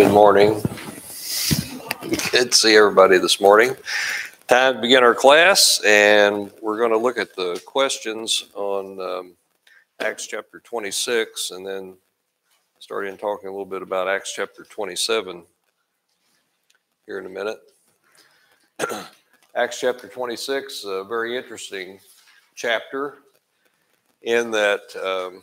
Good morning. Good to see everybody this morning. Time to begin our class, and we're going to look at the questions on um, Acts chapter 26, and then starting talking a little bit about Acts chapter 27 here in a minute. Acts chapter 26, a very interesting chapter in that. Um,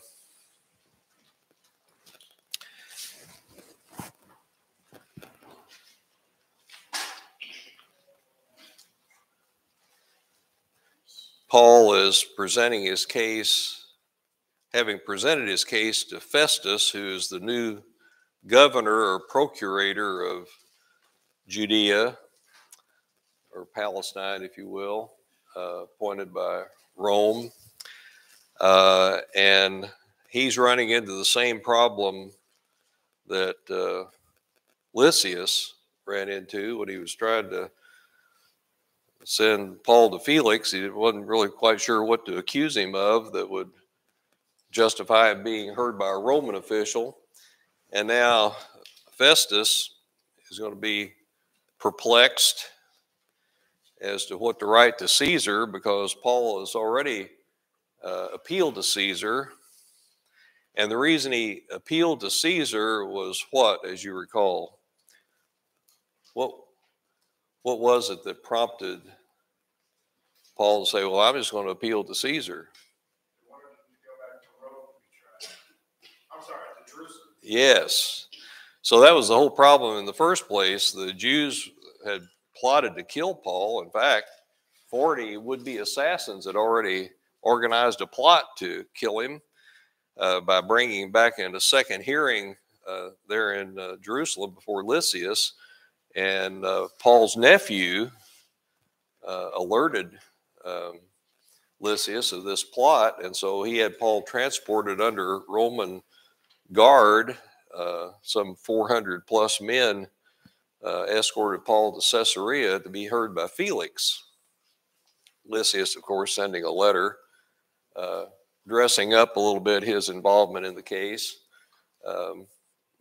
Paul is presenting his case, having presented his case to Festus, who is the new governor or procurator of Judea, or Palestine, if you will, uh, appointed by Rome. Uh, and he's running into the same problem that uh, Lysias ran into when he was trying to send Paul to Felix. He wasn't really quite sure what to accuse him of that would justify him being heard by a Roman official. And now Festus is going to be perplexed as to what to write to Caesar because Paul has already uh, appealed to Caesar. And the reason he appealed to Caesar was what, as you recall? What, what was it that prompted Paul to say, Well, I'm just going to appeal to Caesar? Yes. So that was the whole problem in the first place. The Jews had plotted to kill Paul. In fact, 40 would be assassins had already organized a plot to kill him uh, by bringing him back into second hearing uh, there in uh, Jerusalem before Lysias. And uh, Paul's nephew uh, alerted um, Lysias of this plot, and so he had Paul transported under Roman guard. Uh, some 400 plus men uh, escorted Paul to Caesarea to be heard by Felix. Lysias, of course, sending a letter uh, dressing up a little bit his involvement in the case, um,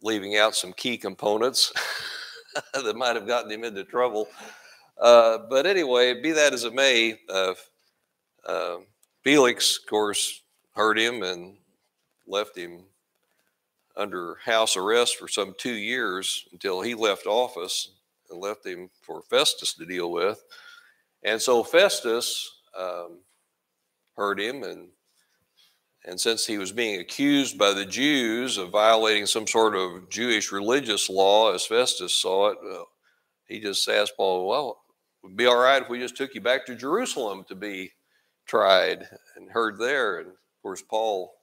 leaving out some key components. that might have gotten him into trouble. Uh, but anyway, be that as it may, uh, uh, Felix, of course, heard him and left him under house arrest for some two years until he left office and left him for Festus to deal with. And so Festus um, heard him and and since he was being accused by the Jews of violating some sort of Jewish religious law, as Festus saw it, he just asked Paul, Well, would be all right if we just took you back to Jerusalem to be tried and heard there. And of course, Paul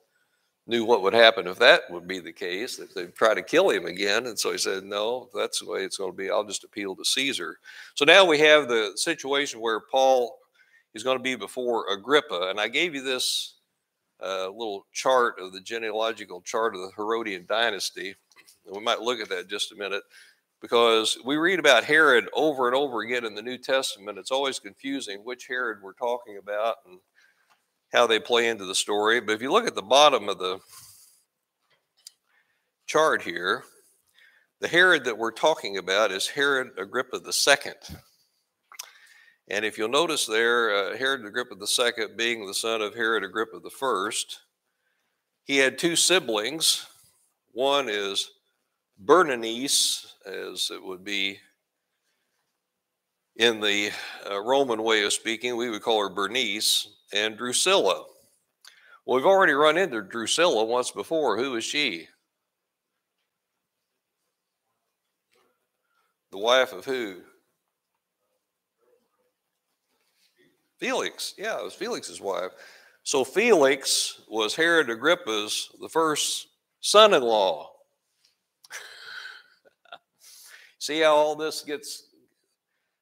knew what would happen if that would be the case, that they'd try to kill him again. And so he said, No, that's the way it's going to be. I'll just appeal to Caesar. So now we have the situation where Paul is going to be before Agrippa. And I gave you this a little chart of the genealogical chart of the Herodian dynasty. And we might look at that just a minute because we read about Herod over and over again in the New Testament. It's always confusing which Herod we're talking about and how they play into the story. But if you look at the bottom of the chart here, the Herod that we're talking about is Herod Agrippa II. And if you'll notice there, uh, Herod Agrippa II being the son of Herod Agrippa I, he had two siblings. One is Berenice, as it would be in the uh, Roman way of speaking, we would call her Bernice, and Drusilla. Well, we've already run into Drusilla once before. Who is she? The wife of who? Felix. Yeah, it was Felix's wife. So Felix was Herod Agrippa's the first son-in-law. See how all this gets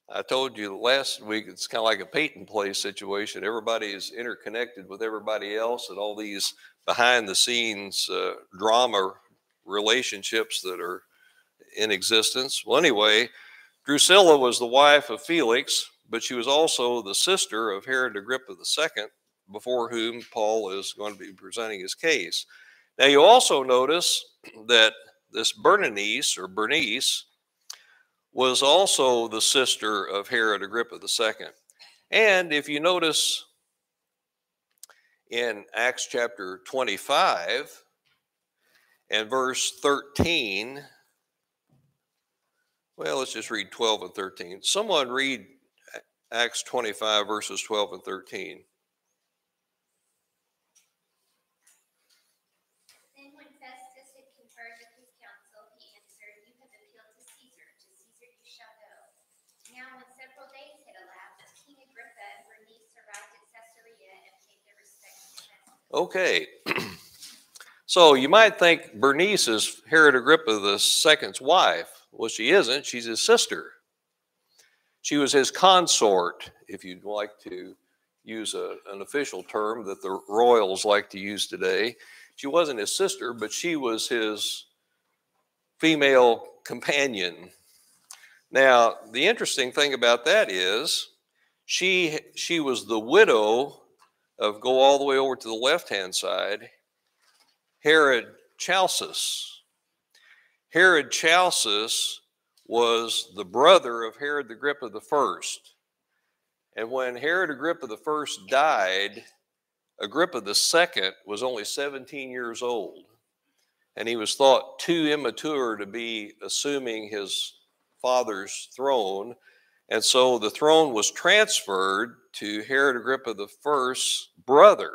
I told you last week it's kind of like a Peyton place situation. Everybody is interconnected with everybody else, and all these behind the scenes uh, drama relationships that are in existence. Well, anyway, Drusilla was the wife of Felix, but she was also the sister of Herod Agrippa II, before whom Paul is going to be presenting his case. Now, you also notice that this Berenice or Bernice was also the sister of Herod Agrippa II. And if you notice in Acts chapter 25 and verse 13, well, let's just read 12 and 13. Someone read Acts 25, verses 12 and 13. Okay. so you might think Bernice is Herod Agrippa II's wife. Well, she isn't. She's his sister. She was his consort, if you'd like to use a, an official term that the royals like to use today. She wasn't his sister, but she was his female companion. Now, the interesting thing about that is she she was the widow of go all the way over to the left hand side, Herod Chalcis. Herod Chalcis was the brother of Herod Agrippa the first. And when Herod Agrippa the first died, Agrippa the second was only 17 years old. And he was thought too immature to be assuming his father's throne. And so the throne was transferred to Herod Agrippa first's brother,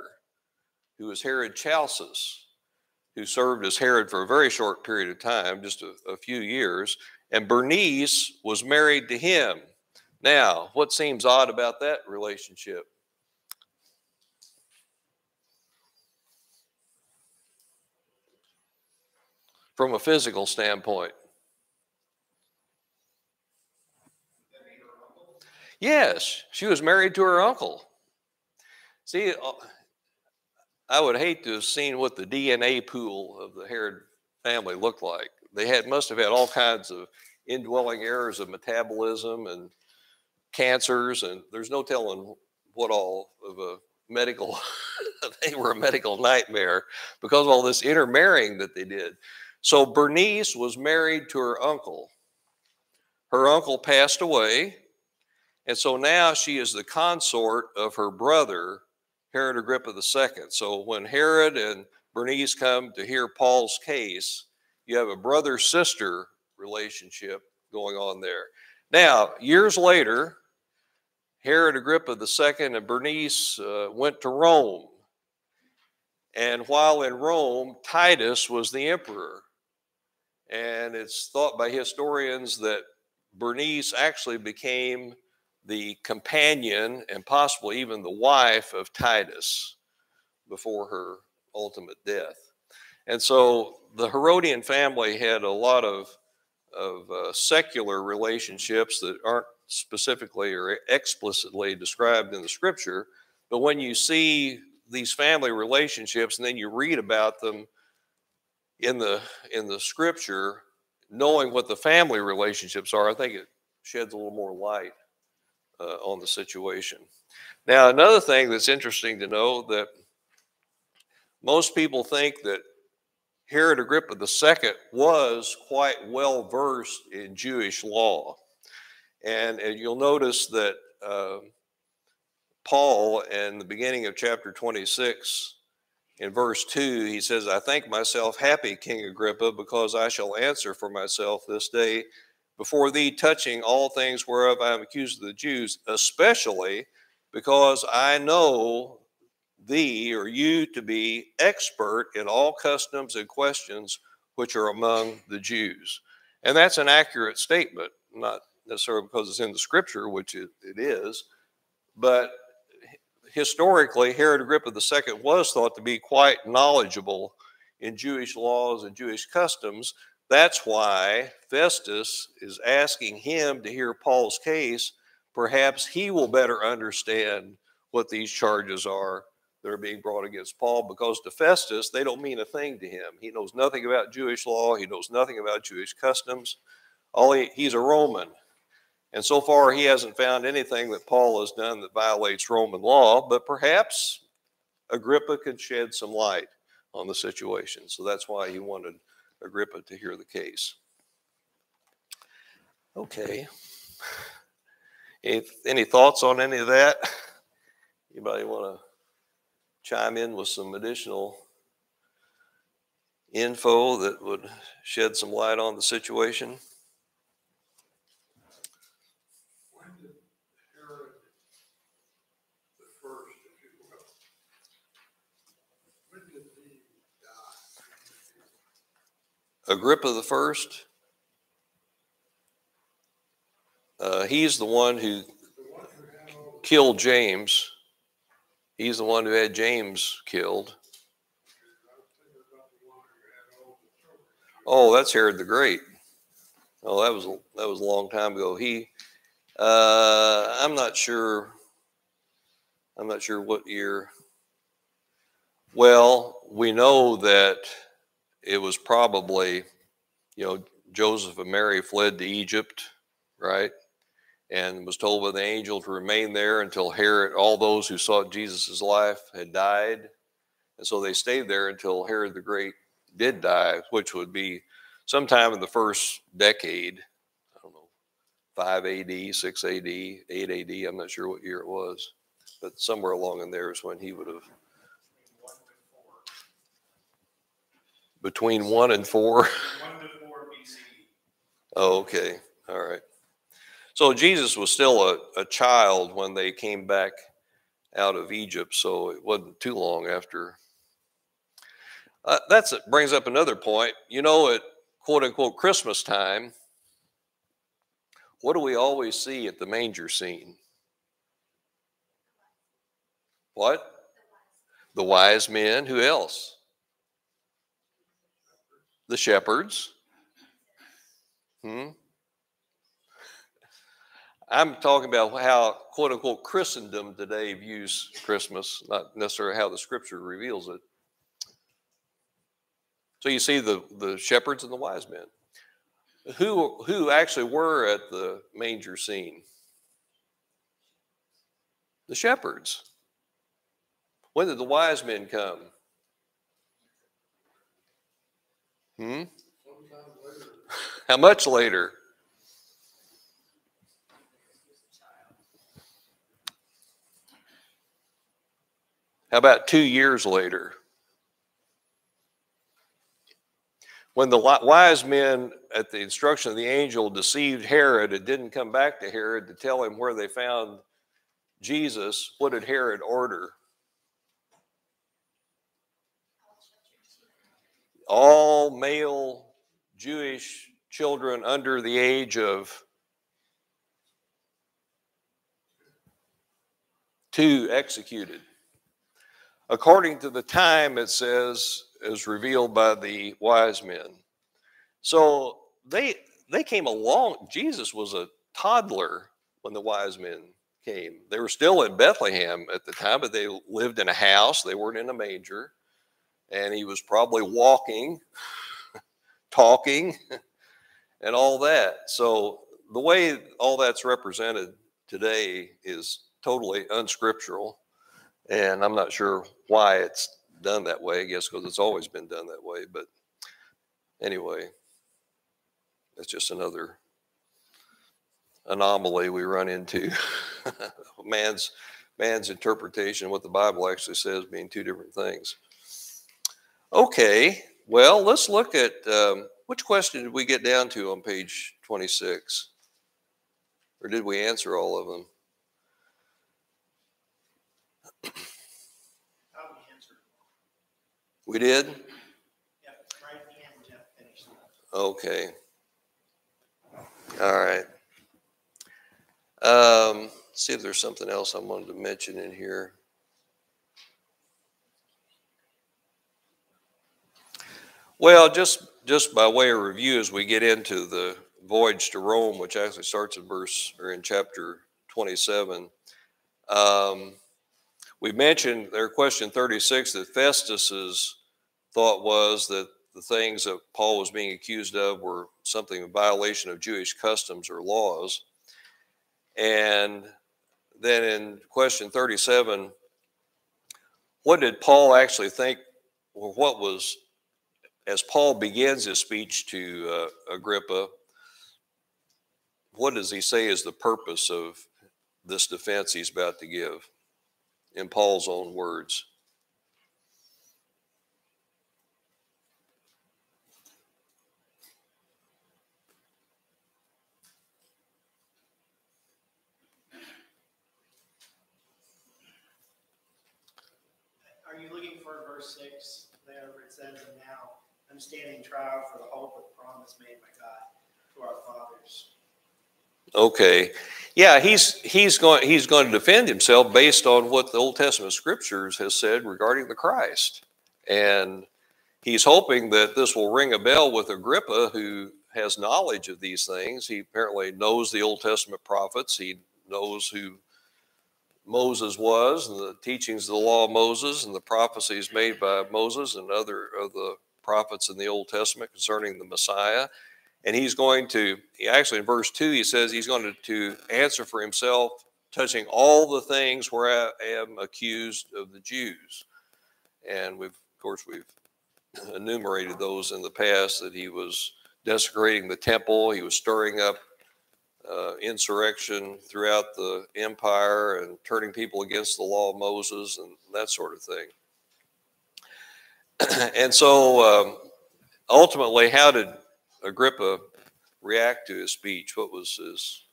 who was Herod Chalcis, who served as Herod for a very short period of time, just a, a few years. And Bernice was married to him. Now, what seems odd about that relationship? From a physical standpoint. Yes, she was married to her uncle. See, uh, I would hate to have seen what the DNA pool of the Herod family looked like. They had must have had all kinds of indwelling errors of metabolism and cancers, and there's no telling what all of a medical. they were a medical nightmare because of all this intermarrying that they did. So Bernice was married to her uncle. Her uncle passed away and so now she is the consort of her brother, Herod Agrippa II. So when Herod and Bernice come to hear Paul's case, you have a brother sister relationship going on there. Now, years later, Herod Agrippa II and Bernice uh, went to Rome. And while in Rome, Titus was the emperor. And it's thought by historians that Bernice actually became the companion and possibly even the wife of Titus before her ultimate death. And so the Herodian family had a lot of, of uh, secular relationships that aren't specifically or explicitly described in the scripture. But when you see these family relationships and then you read about them in the in the scripture, knowing what the family relationships are, I think it sheds a little more light uh, on the situation. Now, another thing that's interesting to know that most people think that Herod Agrippa II was quite well versed in Jewish law. And, and you'll notice that uh, Paul, in the beginning of chapter 26, in verse 2, he says, I think myself happy, King Agrippa, because I shall answer for myself this day before thee touching all things whereof I am accused of the Jews, especially because I know thee or you to be expert in all customs and questions which are among the Jews. And that's an accurate statement, not necessarily because it's in the scripture, which it, it is, but historically, Herod Agrippa II was thought to be quite knowledgeable in Jewish laws and Jewish customs, that's why Festus is asking him to hear Paul's case. Perhaps he will better understand what these charges are that are being brought against Paul because to Festus, they don't mean a thing to him. He knows nothing about Jewish law, he knows nothing about Jewish customs. All he, he's a Roman. And so far, he hasn't found anything that Paul has done that violates Roman law, but perhaps Agrippa could shed some light on the situation. So that's why he wanted Agrippa to hear the case. Okay. Any, any thoughts on any of that? Anybody want to chime in with some additional info that would shed some light on the situation? Agrippa the first. Uh, he's the one who killed James. He's the one who had James killed. Oh, that's Herod the Great. Oh, that was that was a long time ago. He, uh, I'm not sure. I'm not sure what year. Well, we know that it was probably, you know, Joseph and Mary fled to Egypt, right? And was told by the angel to remain there until Herod, all those who sought Jesus' life had died. And so they stayed there until Herod the Great did die, which would be sometime in the first decade. I don't know, 5 AD, 6 AD, 8 AD. I'm not sure what year it was, but somewhere along in there is when he would have between one and four. One to four BC. Oh, okay. All right. So Jesus was still a, a child when they came back out of Egypt, so it wasn't too long after. Uh, that's it brings up another point. You know, at quote unquote Christmas time, what do we always see at the manger scene? What? The wise men. Who else? The shepherds. Hmm? I'm talking about how, quote unquote, Christendom today views Christmas, not necessarily how the scripture reveals it. So you see the, the shepherds and the wise men. Who, who actually were at the manger scene? The shepherds. When did the wise men come? Hmm? How much later? How about two years later? When the wise men, at the instruction of the angel, deceived Herod and didn't come back to Herod to tell him where they found Jesus, what did Herod order? All male Jewish children under the age of two executed. According to the time, it says, as revealed by the wise men. So they they came along. Jesus was a toddler when the wise men came. They were still in Bethlehem at the time, but they lived in a house. They weren't in a manger and he was probably walking, talking, and all that. So the way all that's represented today is totally unscriptural, and I'm not sure why it's done that way. I guess because it's always been done that way. But anyway, it's just another anomaly we run into. man's man's interpretation, of what the Bible actually says, being two different things. Okay, well, let's look at um, which question did we get down to on page 26? Or did we answer all of them? We did? Yeah, right the end of finished. okay. All right. Um, see if there's something else I wanted to mention in here. Well, just just by way of review, as we get into the voyage to Rome, which actually starts in verse or in chapter 27, um, we mentioned there, question 36, that Festus's thought was that the things that Paul was being accused of were something in violation of Jewish customs or laws. And then in question 37, what did Paul actually think, or what was as Paul begins his speech to uh, Agrippa, what does he say is the purpose of this defense he's about to give in Paul's own words? Are you looking for verse six there where it says, now I'm standing trial for the hope of the promise made by God to our fathers? Okay. Yeah, he's he's going he's going to defend himself based on what the Old Testament scriptures has said regarding the Christ. And he's hoping that this will ring a bell with Agrippa who has knowledge of these things. He apparently knows the Old Testament prophets. He knows who Moses was and the teachings of the law of Moses and the prophecies made by Moses and other of the prophets in the Old Testament concerning the Messiah. And he's going to, he actually in verse 2, he says he's going to, to answer for himself, touching all the things where I am accused of the Jews. And we've, of course, we've enumerated those in the past that he was desecrating the temple, he was stirring up uh, insurrection throughout the empire and turning people against the law of Moses and that sort of thing. and so um, ultimately, how did Agrippa react to his speech? What was his?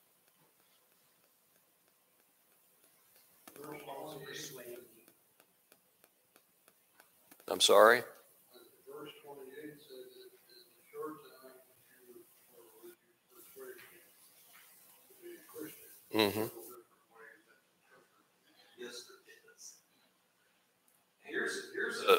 I'm sorry? Verse twenty-eight says that in the short time you, or would you persuade me to be a Christian? Mm-hmm. Several different ways that interpret Yes, it is. Here's here's a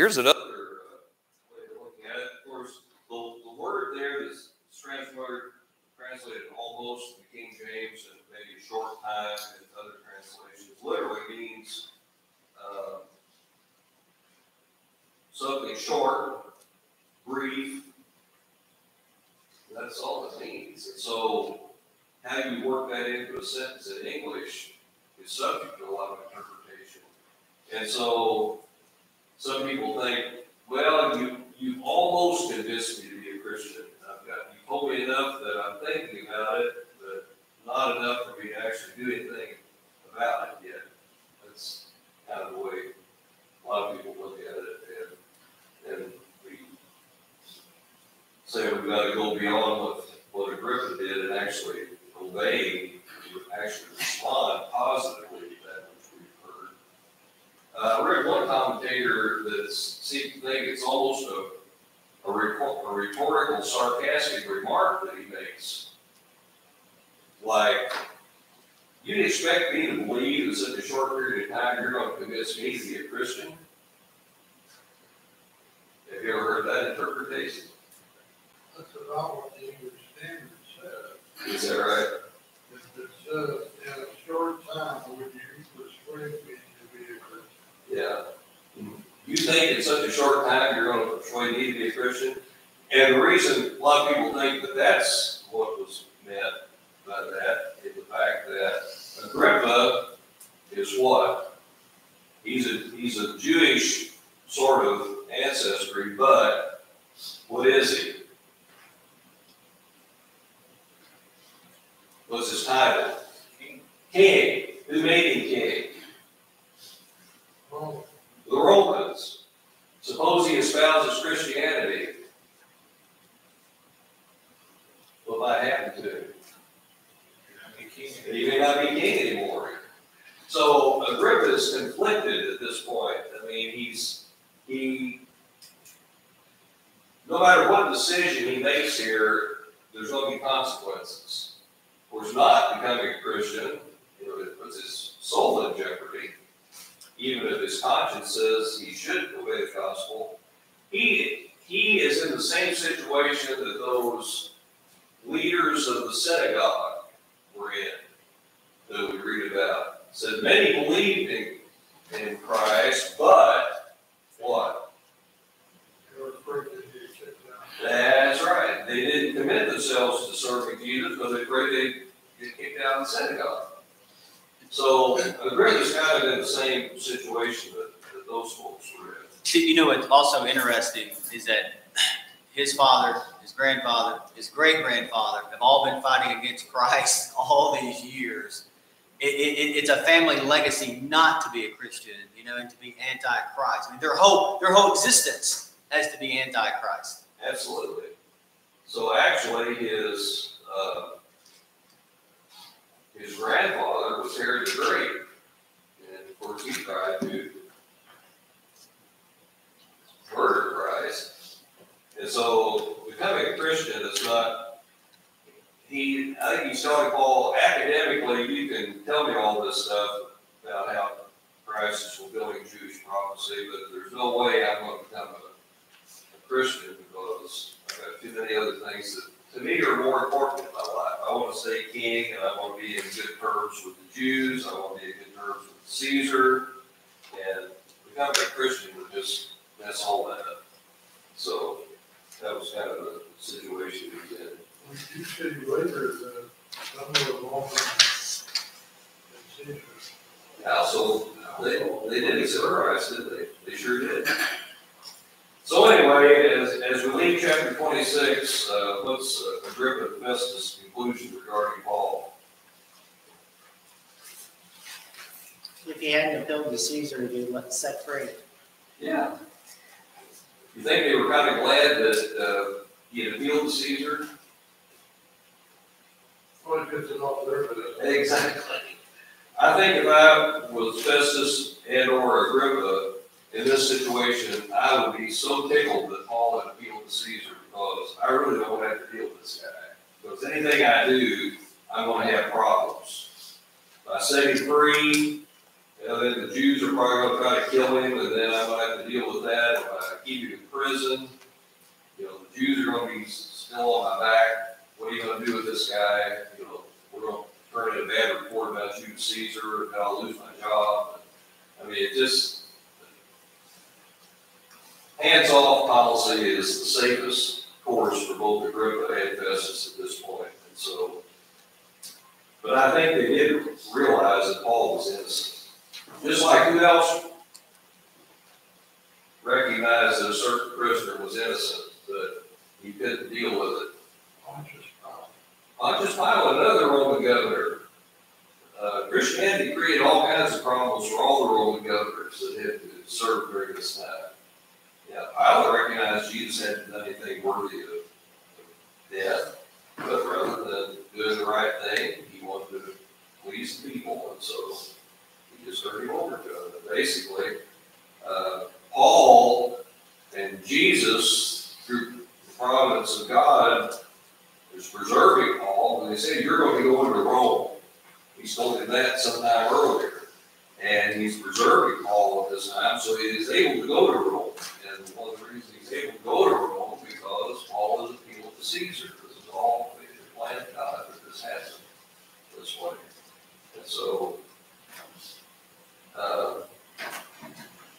here's another uh, way of looking at it. Of course, the, the word there that's translated translated almost in the King James and maybe a short time in other translations literally means uh, something short, brief. That's all it means. And so, how you work that into a sentence in English is subject to a lot of interpretation. And so some people think, well, you, you almost convinced me to be a Christian. I've got, you told me enough that I'm thinking about it, but not enough for me to actually do anything about it yet. That's kind of the way a lot of people look at it. And, and we say we've got to go beyond what, what Agrippa did and actually obey, actually respond positively to that which we've heard. Uh, I read one commentator that seemed to think it's almost a, a, rhetor- a rhetorical, sarcastic remark that he makes. Like, you'd expect me to believe in such a short period of time you're going to convince me to be a Christian? Have you ever heard that interpretation? That's about what the English Standard says. Is that right? It, it says, in a short time, would you persuade me to be a Christian? Yeah. You think in such a short time you're going to persuade me to be a Christian? And the reason a lot of people think that that's what was meant by that is the fact that Agrippa is what? He's a, he's a Jewish sort of ancestry, but what is he? What's his title? King. Who made him king? Well, The Romans. Suppose he espouses Christianity. What might happen to him? He may not be king anymore. So Agrippa is conflicted at this point. I mean, he's, he, no matter what decision he makes here, there's going to be consequences. Of course, not becoming a Christian, you know, it puts his soul in jeopardy even if his conscience says he should obey the gospel, he, he is in the same situation that those leaders of the synagogue were in, that we read about. Said many believed in, in Christ, but what? they were afraid they'd be kicked out. That's right. They didn't commit themselves to serving Jesus because they afraid they'd get kicked out of the synagogue. So Agrippa's kind of in the same situation that, that those folks were in. See, You know, what's also interesting is that his father, his grandfather, his great grandfather have all been fighting against Christ all these years. It, it, it's a family legacy not to be a Christian, you know, and to be anti-Christ. I mean, their whole their whole existence has to be anti-Christ. Absolutely. So actually, his uh, his grandfather was Herod the Great, course he tried to murder Christ. And so becoming a Christian is not. He, I think he's telling Paul, academically, you can tell me all this stuff about how Christ is fulfilling Jewish prophecy, but there's no way I'm going to become a a Christian because I've got too many other things that to me are more important in my life. I want to stay king and I want to be in good terms with the Jews. I want to be in good terms with Caesar. And becoming a Christian would just mess all that up. So that was kind of the situation we in. When you say later, the number of and Caesar. Yeah, so they, they did accept Christ, did they? They sure did. So anyway, as, as we leave chapter twenty-six, uh, what's uh, Agrippa Festus' conclusion regarding Paul? If he hadn't appealed to Caesar, he'd be let- set free. Yeah. You think they were kind of glad that, uh, he had appealed to Caesar? Well, it gets it off there, but it's. Exactly. I think if I was Festus and or Agrippa in this situation, I would be so tickled that Paul had appealed to Caesar because I really don't want to have to deal with this guy. Because anything I do, I'm gonna have problems. If I set free, you know, then the Jews are probably gonna try to kill him and then I'm gonna have to deal with that. If I keep him in prison, you know, the Jews are gonna be still on my back. What are you gonna do with this guy? You know, we're gonna turn in a bad report about you to Caesar, and I'll lose my job. I mean, it just, hands-off policy is the safest course for both Agrippa and Festus at this point, and so. But I think they did realize that Paul was innocent. Just like who else recognized that a certain prisoner was innocent, but he couldn't deal with it. Pontius Pilate. Pontius Pilate, another Roman governor. Uh, Christianity created all kinds of problems for all the Roman governors that had to serve during this time. Yeah, Pilate recognized Jesus hadn't done anything worthy of death, but rather than doing the right thing, he wanted to please the people, and so to them. And basically, uh, Paul and Jesus, through the providence of God, is preserving Paul, and they say, you're going to go into Rome. He's told him that sometime earlier. And he's preserving Paul at this time, so he is able to go to Rome. And one of the reasons he's able to go to Rome, because Paul is appealed to Caesar. This is all the plan of God that this happens this way. And so, uh,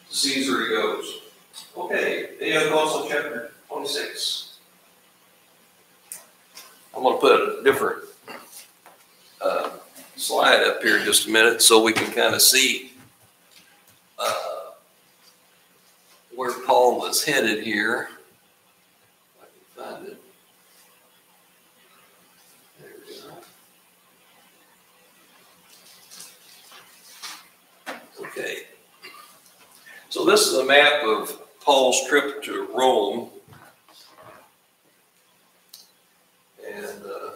to Caesar he goes. Okay, thoughts on chapter twenty-six? I'm gonna put a different, uh, slide up here just a minute so we can kind of see, uh, where Paul was headed here. I can find. There we go. Okay. So this is a map of Paul's trip to Rome. And, uh,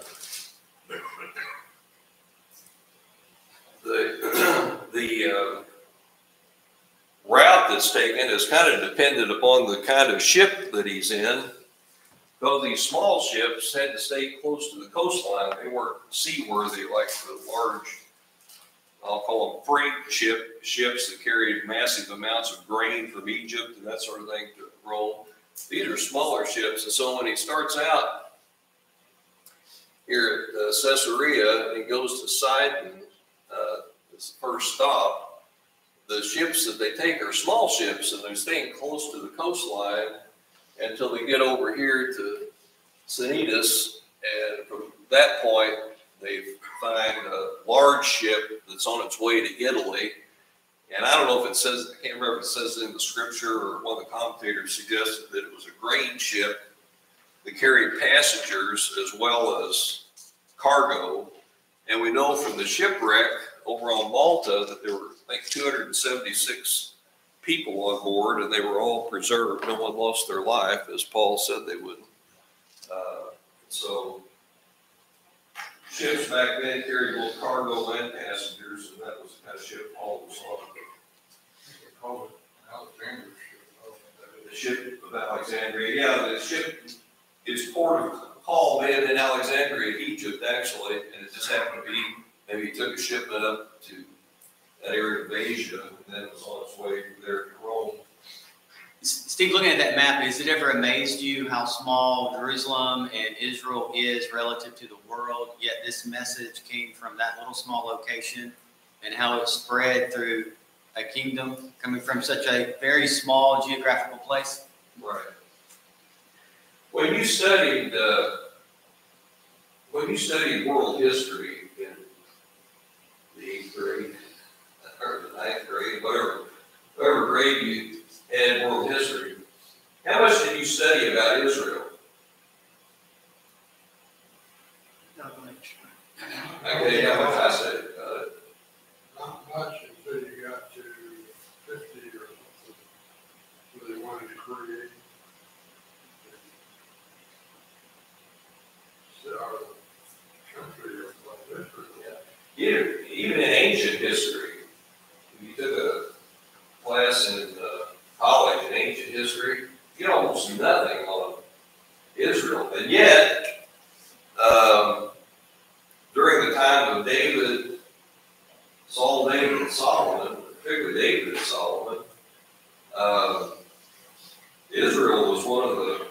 the, the, uh, route that's taken is kind of dependent upon the kind of ship that he's in. Though these small ships had to stay close to the coastline, they weren't seaworthy like the large, I'll call them freight ship, ships that carried massive amounts of grain from Egypt and that sort of thing to Rome. These are smaller ships, and so when he starts out here at uh, Caesarea and goes to Sidon, uh, this first stop, the ships that they take are small ships and they're staying close to the coastline until they get over here to Sanitas. And from that point, they find a large ship that's on its way to Italy. And I don't know if it says, I can't remember if it says in the scripture or one of the commentators suggested that it was a grain ship. that carried passengers as well as cargo. And we know from the shipwreck over on Malta that there were I think, 276 people on board and they were all preserved. No one lost their life, as Paul said they would. Uh, so ships back then carried both cargo and passengers, and that was the kind of ship Paul was on. It Alexander ship. The ship of Alexandria, yeah, the ship is port of Paul may have been Alexandria, Egypt, actually, and it just happened to be, maybe he took a shipment up to that area of Asia, and then it was on its way there to Rome. Steve, looking at that map, has it ever amazed you how small Jerusalem and Israel is relative to the world? Yet this message came from that little small location and how it spread through a kingdom coming from such a very small geographical place? Right. When you studied, uh, when you studied world history in the eighth grade, or the ninth grade, whatever, whatever grade you had in world history, how much did you study about Israel? Not much. Okay, how much I studied about it? Not much until you got to fifty or something, where they wanted to create. So our country of like Israel. Even, even in ancient history, if you took a class in uh, college in ancient history, you get almost nothing on Israel. And yet, um, during the time of David, Saul, David, and Solomon, particularly David and Solomon, um, Israel was one of the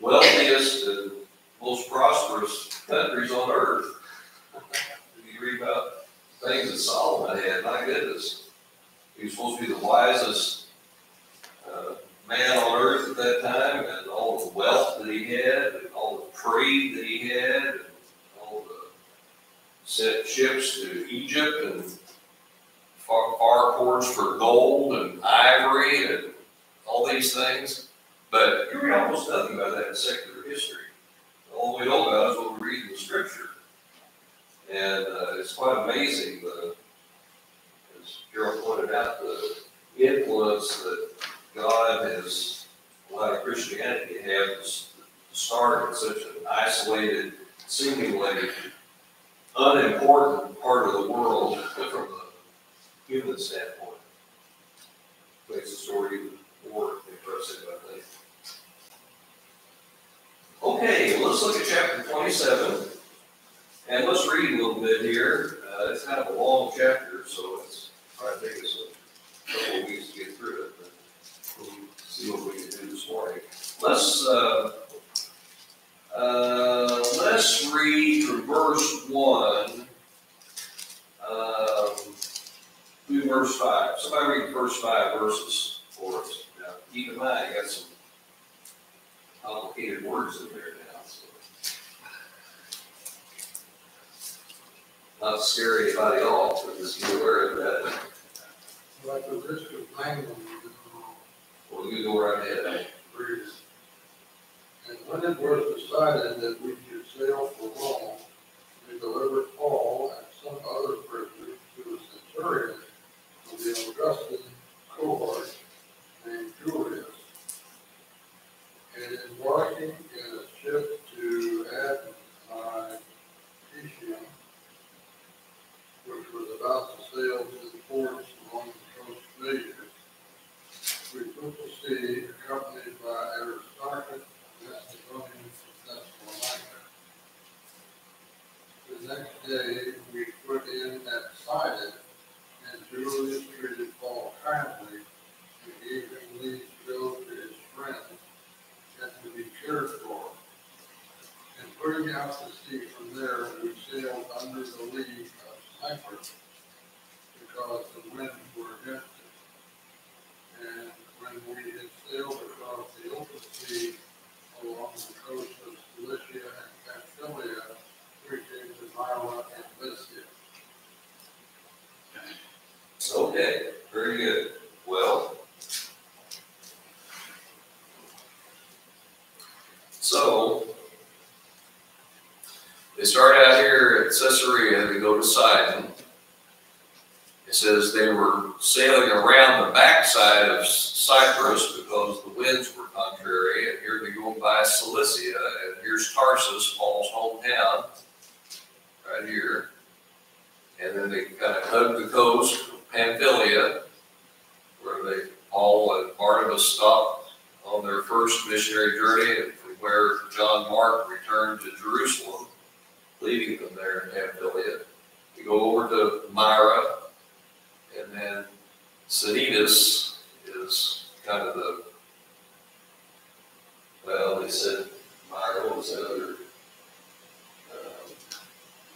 wealthiest and most prosperous countries on earth. If you read about things that Solomon had, my goodness. He was supposed to be the wisest uh, man on earth at that time, and all the wealth that he had, and all the trade that he had, and all the sent ships to Egypt and far, far ports for gold and ivory and all these things. But you read almost nothing about that in secular history. All we know about is what we read in the scripture. And uh, it's quite amazing, the, as Gerald pointed out, the influence that God has allowed Christianity to have to s- start in such an isolated, seemingly unimportant part of the world from a human standpoint. Makes the story even more impressive, I think. Okay, let's look at chapter twenty-seven. And let's read a little bit here. Uh, it's kind of a long chapter, so it's take us a couple of to get through it. but We'll see what we can do this morning. Let's, uh, uh, let's read from verse one. Um, through verse five. Somebody read first five verses for us. Now, keep in mind, you got some complicated words in there now, so. Not to scare anybody off, but just be aware of that. Like the risk of language, Well, you go right ahead. And when it was decided that we should sail for Rome, we delivered Paul and some other prisoners to a centurion of the Augustan cohort named Julius. And embarking in a ship to Athens by Adonai, which was about to sail to the ports Asia, we put to sea accompanied by Aristarchus, Macedonian from Thessalonica. The next day, we put in at Sidon, and Julius treated Paul kindly and gave him leave to go to his friends and to be cared for. And putting out to sea from there, we sailed under the lee of Cyprus because the winds were against us. And when we had sailed across the open sea along the coast of Cilicia and Pamphylia, we came to Myra and Lycia. Okay, very good. Well, Poseidon, it says they were sailing around the backside of Cyprus because the winds were contrary, and here they go by Cilicia, and here's Tarsus, Paul's hometown, right here. And then they kind of hug the coast of Pamphylia, where they, Paul and Barnabas stopped on their first missionary journey, and from where John Mark returned to Jerusalem, leaving them there in Pamphylia. We go over to Myra, and then Sanitas is kind of the, well, they said Myra, what was that other? um,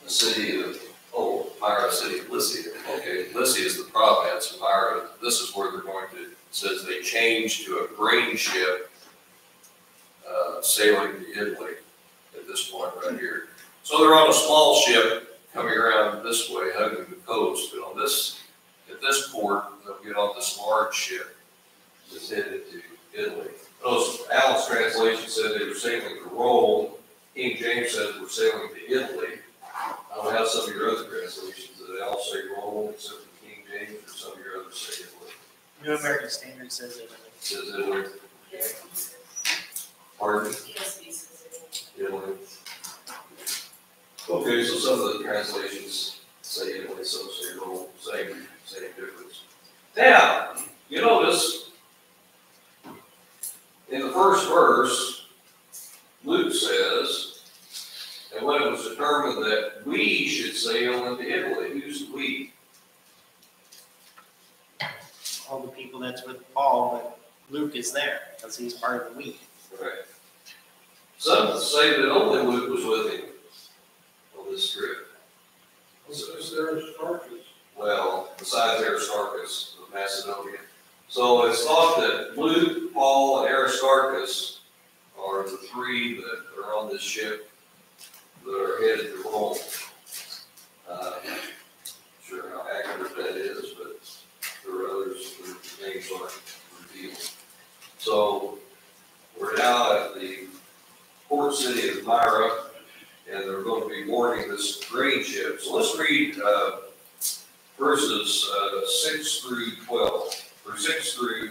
The city of, oh, Myra city of Lycia. Okay, Lycia is the province, and Myra, this is where they're going to, says they changed to a grain ship uh, sailing to Italy at this point right here. So they're on a small ship coming around this way, hugging the coast, and on this, at this port, they'll get on this large ship that's headed to Italy. Those, Allen's translation said they were sailing to Rome, King James says we're sailing to Italy. I don't know how some of your other translations, do they all say Rome except for King James, or some of your others say Italy? New American Standard says it. Says Italy, pardon? Italy. Okay, so some of the translations say Italy, some say Rome, same, same difference. Now, you notice in the first verse, Luke says, and when it was determined that we should sail into Italy, who's the we? All the people that's with Paul, but Luke is there because he's part of the week. Right. Some say that only Luke was with him on this trip. What's this there, Starkis? Well, besides Aristarchus of Macedonia. So it's thought that Luke, Paul, and Aristarchus are the three that are on this ship that are headed to Rome. Uh, not Sure how accurate that is, but there are others, their names aren't revealed. So we're now at the port city of Myra, and they're going to be boarding this grain ship. So let's read, uh, verses uh, six through twelve, or six through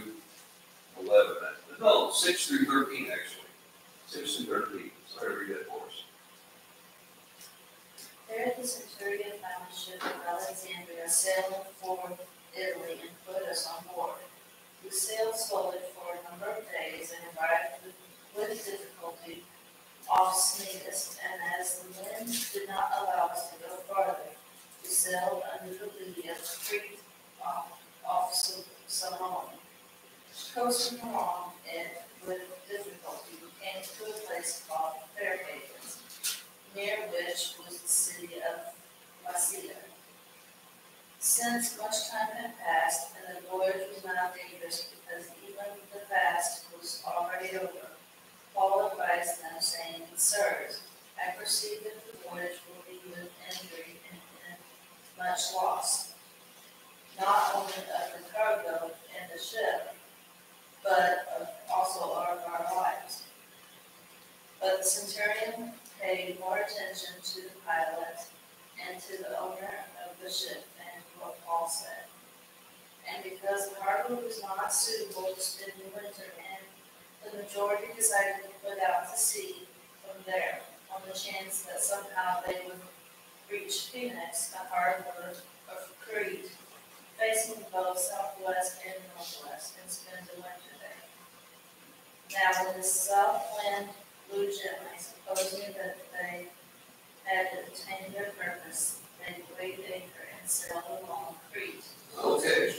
eleven. No, six through thirteen, actually. Six through thirteen. Sorry, read that for us. There the centurion found a ship of Alexandria sailing for Italy and put us on board. We sailed slowly for a number of days and arrived with, with difficulty off Cnidus, and as the wind did not allow us to go farther, we sailed under the lee of Crete off, off Sa- Salmone. Coasting along it with difficulty, we came to a place called Fair Havens, near which was the city of Lasea. Since much time had passed and the voyage was now dangerous because even the fast was already over, Paul advised them, saying, Sirs, I perceive that the voyage will be with injury and, and much loss, not only of the cargo and the ship, but of also of our lives. But the centurion paid more attention to the pilot and to the owner of the ship than to what Paul said. And because the harbor was not suitable to spend the winter in, the majority decided to put out to sea from there on the chance that somehow they would reach Phoenix, the harbor of Crete, facing both southwest and northwest, and spend the winter there. Now, when the south wind blew gently, supposing that they had attained their purpose, they weighed anchor and sailed along Crete. Okay.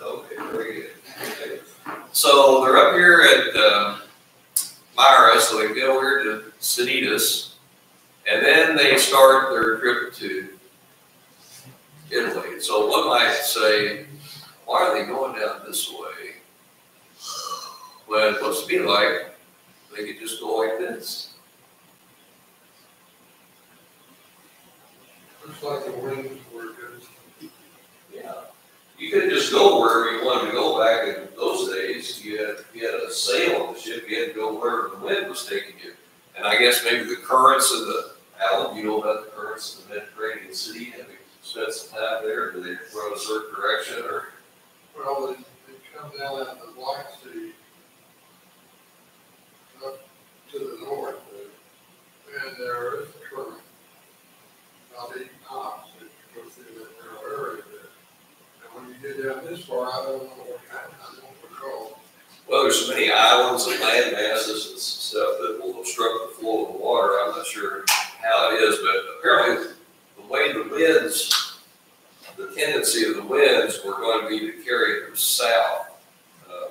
Okay, very good. Okay. So they're up here at, um, Myra, so they go over to Sanitas, and then they start their trip to Italy. So one might say, why are they going down this way? When it's supposed to be like, they could just go like this. Looks like the winds were you could just go wherever you wanted to go back in those days. You had, you had a sail on the ship. You had to go wherever the wind was taking you. And I guess maybe the currents of the Alan, you know about the currents of the Mediterranean Sea. Have spent some time there? Do they run a certain direction, or? Well, they, they come down out of the Black Sea up to the north, and there is a current about eight knots. Well, there's so many islands and land masses and stuff that will obstruct the flow of the water. I'm not sure how it is, but apparently the way the winds, the tendency of the winds were going to be to carry them south. Uh,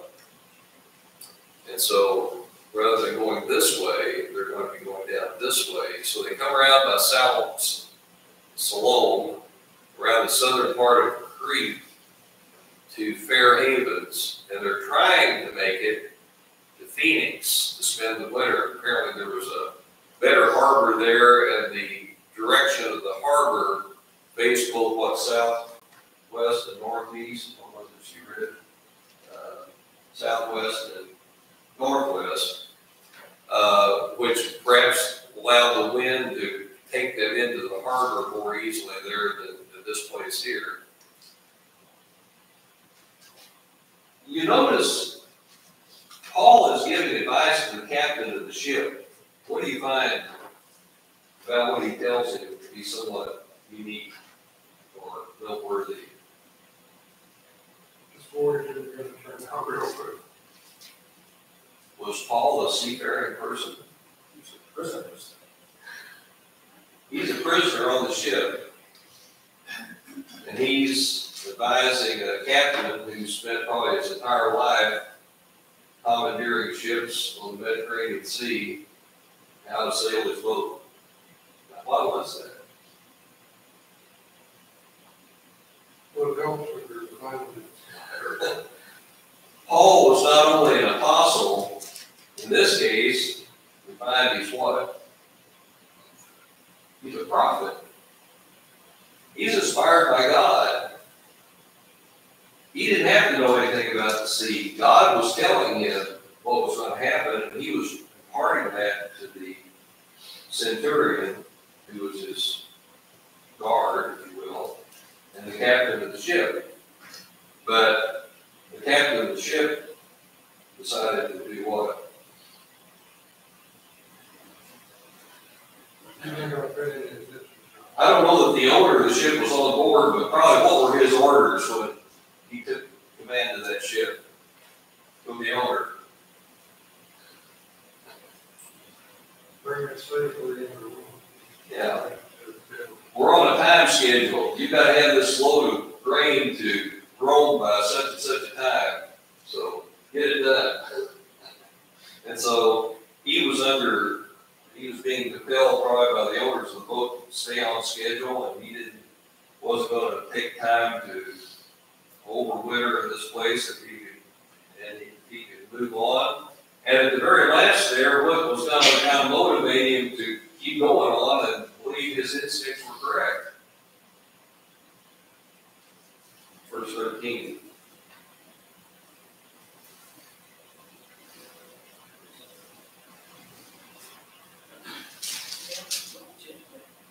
And so rather than going this way, they're going to be going down this way. So they come around by South Salome, around the southern part of Crete to Fair Havens, and they're trying to make it to Phoenix to spend the winter. Apparently, there was a better harbor there, and the direction of the harbor faced both what southwest and northeast. What was it she read? Uh, Southwest and northwest, uh, which perhaps allowed the wind to take them into the harbor more easily there than, than this place here. You notice Paul is giving advice to the captain of the ship. What do you find about what he tells him to be somewhat unique or noteworthy? This voyage is gonna turn out real good. Was Paul a seafaring person? He's a prisoner. He's a prisoner on the ship. And he's advising a captain who spent probably his entire life commandeering ships on the Mediterranean Sea, how to sail his boat. Now, Why was that? What helps with your climate Paul was not only an apostle, in this case, we find he's what? He's a prophet. He's inspired by God. He didn't have to know anything about the sea. God was telling him what was going to happen, and he was imparting that to the centurion, who was his guard, if you will, and the captain of the ship. But the captain of the ship decided to do what? I don't know that the owner of the ship was on board, but probably what were his orders when he took command of that ship from the owner? Bring it safely into the. Yeah. We're on a time schedule. You've got to have this load of grain to Rome by such and such a time. So get it done. And so he was under, he was being compelled probably by the owners of the boat to stay on schedule and he didn't, wasn't going to take time to overwinter in this place if he could, and he, could move on. And at the very last there, what was going to kind of motivate him to keep going on and believe his instincts were correct. Verse thirteen.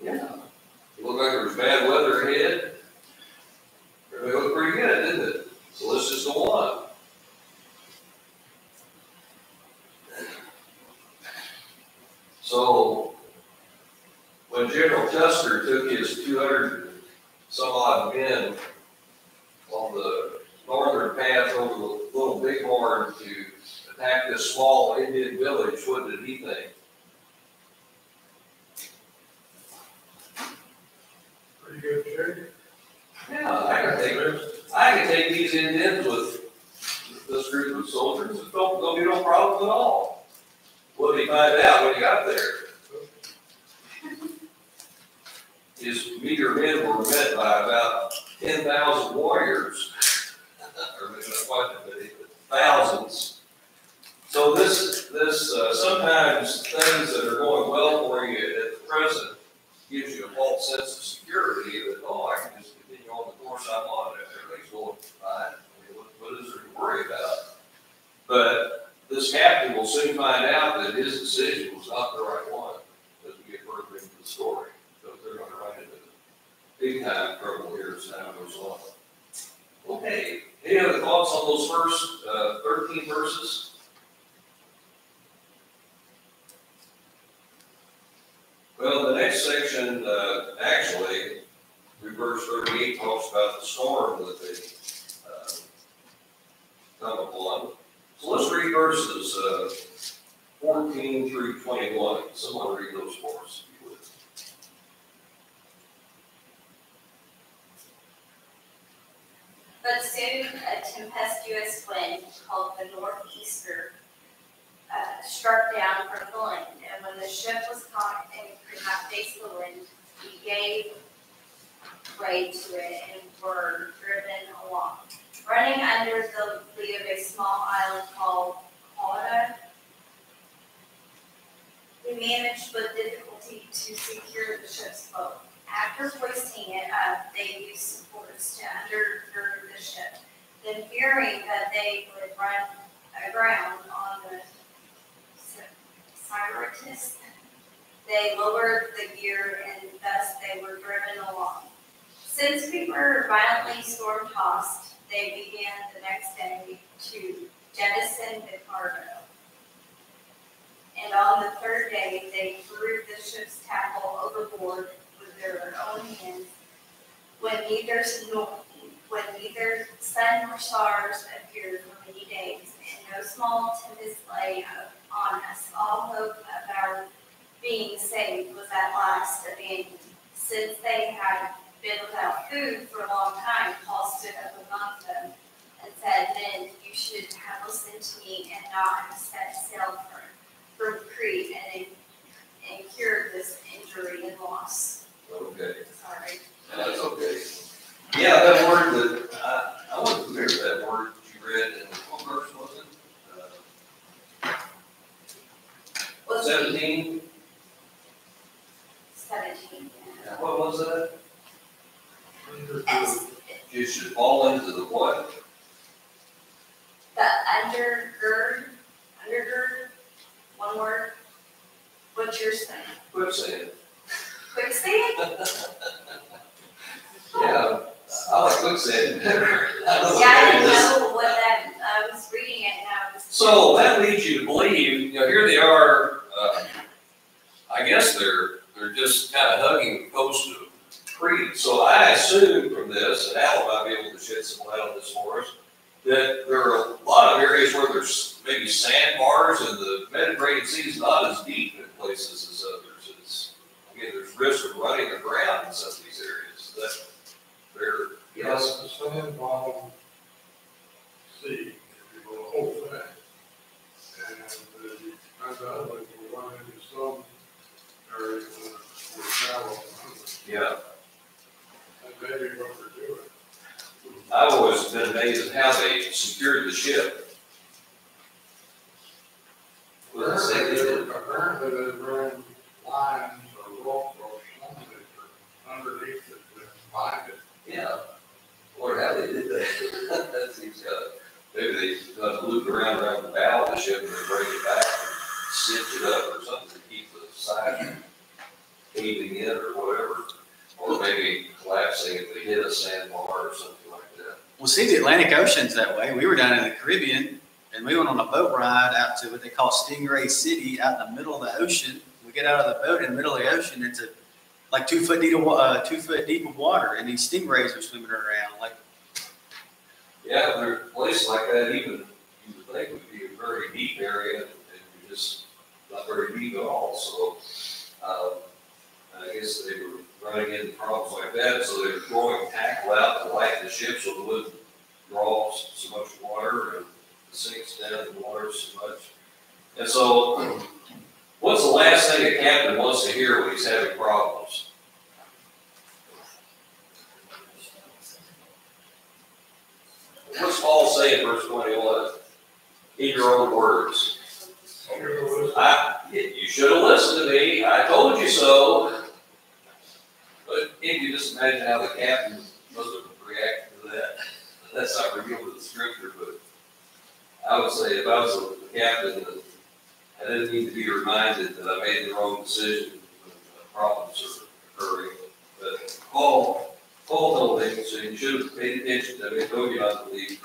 Yeah. It looked like there was bad weather ahead. It looked pretty good, didn't it? So let's just go on. So when General Custer took his two hundred some odd men on the northern path over the Little Bighorn to attack this small Indian village, what did he think? Pretty good shape. Yeah, I can take, I can take these Indians with this group of soldiers, and don't, there'll be no problem at all. What did he find out when he got there? His meager men were met by about ten thousand warriors. Or maybe not quite that many, but thousands. So this, this, uh, sometimes things that are going well for you at the present gives you a false sense of security that, oh, I can just continue on the course I'm on, if everything's going fine. I mean, what, what is there to worry about? But this captain will soon find out that his decision was not the right one as we get further into the story. So they're gonna run into big time trouble here as time goes. Okay, Any other thoughts on those first, uh, thirteen verses? Well, the next section, uh, actually, verse thirty-eight talks about the storm that they, uh, come upon. So let's read verses, uh, fourteen through twenty-one. Someone read those for us, if you would. But soon a tempestuous wind called the northeaster uh, struck down from the land, and when the ship was caught and could not face the wind, we gave way to it and were driven along. Running under the lee of a small island called Cauda, we managed with difficulty to secure the ship's boat. After hoisting it up, they used supports to undergird the ship. Then fearing that they would run aground on the Syrtis, they lowered the gear and thus they were driven along. Since we were violently storm tossed, they began the next day to jettison the cargo. And on the third day, they threw the ship's tackle overboard their own hands. When neither, when neither sun nor stars appeared for many days, and no small tempest lay on us, all hope of our being saved was at last abandoned. Since they had been without food for a long time, Paul stood up among them and said, Men, you should have listened to me and not have set sail from from Crete and, and cured this injury and loss. Okay. Sorry. That's okay. Yeah, that word that, I, I wasn't familiar with that word you read in, what verse was it? Uh, Seventeen, seventeen. yeah. what was that? S- You should fall into the what? The undergird, undergird, one word. What's your saying? Quicksand. Quicksand? Yeah, I like quicksand better. I don't Yeah, I didn't know what that, I was reading it and I was. So that leads you to believe, you know, here they are, uh, I guess they're, they're just kind of hugging the coast of Crete. So I assume from this, and Al might be able to shed some light on this for us, that there are a lot of areas where there's maybe sandbars and the Mediterranean Sea is not as deep in places as others. It's, I mean, there's risk of running aground in some of these areas. That, they're, yes, Yes, the sand bottom sea, if you will, the whole thing. And uh, you find out like we're running into some areas that were shallow. yeah. And maybe what they're doing. I've always been amazed at how they secured the ship. Well, that's like they did. Apparently they ran lines or rope or something underneath it to bind it. Yeah. Wonder how they did that. That seems, uh, maybe they uh, looped around around the bow of the ship and they break it back and cinch it up or something to keep the side from caving in or whatever. Or maybe collapsing if they hit a sandbar or something like that. Well, see, the Atlantic Ocean's that way. We were down in the Caribbean and we went on a boat ride out Stingray City out in the middle of the ocean. We get out of the boat in the middle of the ocean. It's a like two foot deep of, uh, two foot deep of water, and these stingrays are swimming around. Like, Yeah, there are places like that, even, you would think would be a very deep area, and you're just not very deep at all, so, um, I guess they were running into problems like that, so they were throwing tackle out to light the ship so it wouldn't draw so much water and sinks down the water so much. And so, what's the last thing a captain wants to hear when he's having problems? What's Paul say in verse twenty-one? In your own words. I, you should have listened to me, I told you so. But can you just imagine how the captain must have reacted to that? That's not revealed in the scripture, but I would say if I was a captain, I didn't need to be reminded that I made the wrong decision when problems are occurring. But Paul Paul told him, so you should have paid attention to me, told you not to leave.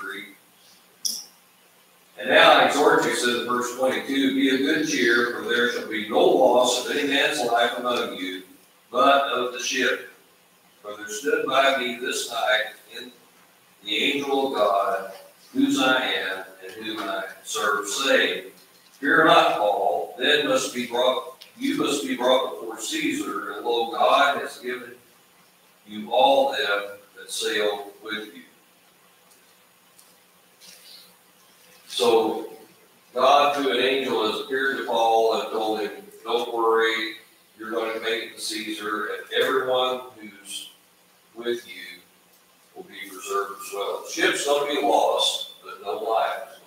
And now I exhort you, says verse twenty-two, be of good cheer, for there shall be no loss of any man's life among you, but of the ship. For there stood by me this night in the angel of God, whose I am and whom I serve, saying, Fear not, Paul, then must be brought, you must be brought before Caesar, and lo, God has given you all them that sail with you. So God, through an angel, has appeared to Paul and told him, don't worry, you're going to make it to Caesar, and everyone who's with you will be preserved as well. Ship's to be lost, but no life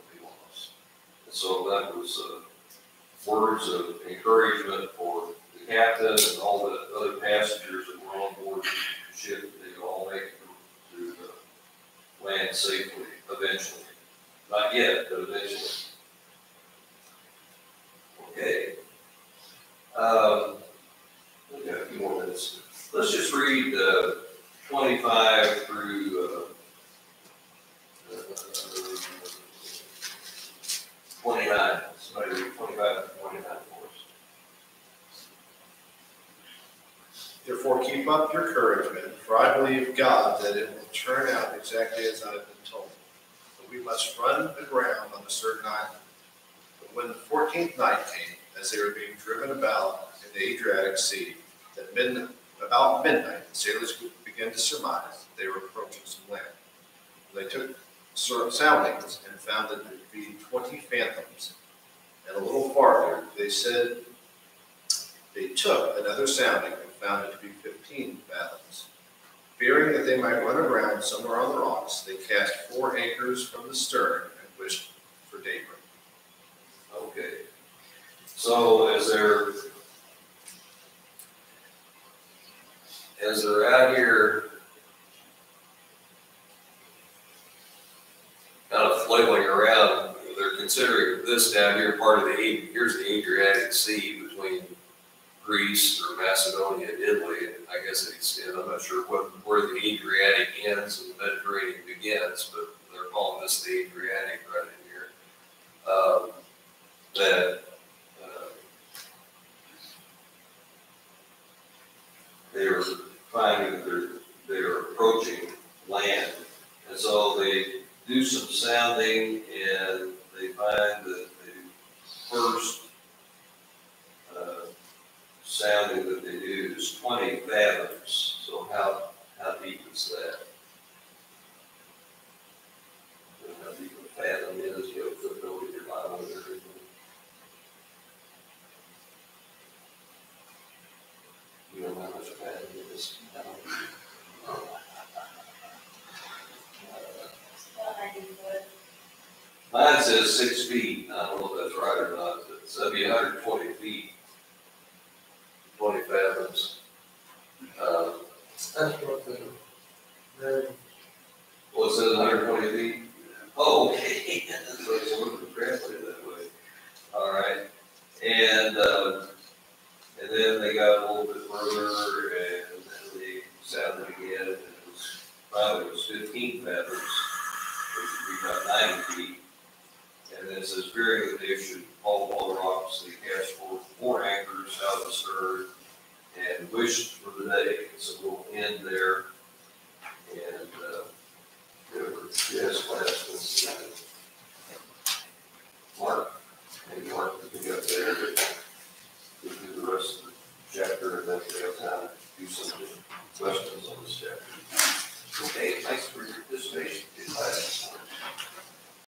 so that was uh, words of encouragement for the captain and all the other passengers that were on board the ship. That they all make it to uh, land safely eventually. Not yet, but eventually. Okay. Um, we got a few more minutes. Let's just read uh, 25 up your courage, men, for I believe God that it will turn out exactly as I have been told. But we must run aground on a certain island. But when the fourteenth night came, as they were being driven about in the Adriatic Sea, at midnight, about midnight, the sailors began to surmise that they were approaching some land. They took soundings and found it to be twenty fathoms. And a little farther, they said they took another sounding found it to be fifteen fathoms. Fearing that they might run aground somewhere on the rocks, they cast four anchors from the stern and wished for daybreak. Okay. So as they're, as they're out here kind of flailing around, they're considering this down here part of the, here's the Adriatic Sea between Greece or Macedonia and Italy, and I guess extends, I'm not sure what, where the Adriatic ends and the Mediterranean begins, but they're calling this the Adriatic right in here. Um, that uh, they are finding that they're, they are approaching land. And so they do some sounding and they find that the first sounding that they do is twenty fathoms. So how, how deep is that? How deep a fathom is, you have to know your Bible and everything. You know how much a fathom is? Mine says six feet, I don't know if that's right or not, but that'd be hundred and twenty feet. Twenty fathoms. Uh, That's what the, they, well, it says hundred twenty feet? Oh, okay, so it's a little translated that way. All right, and, um, and then they got a little bit further and then they sounded again, and it was, probably it was fifteen fathoms, which would be about ninety feet. And then it says, very they should Paul all their rocks, cast forth four anchors out of the stern and wished for the day. So we'll end there. And uh, yes, last one. Mark, maybe Mark can get there and do the rest of the chapter and then we have time to do some questions on this chapter. Okay, thanks for your participation in class.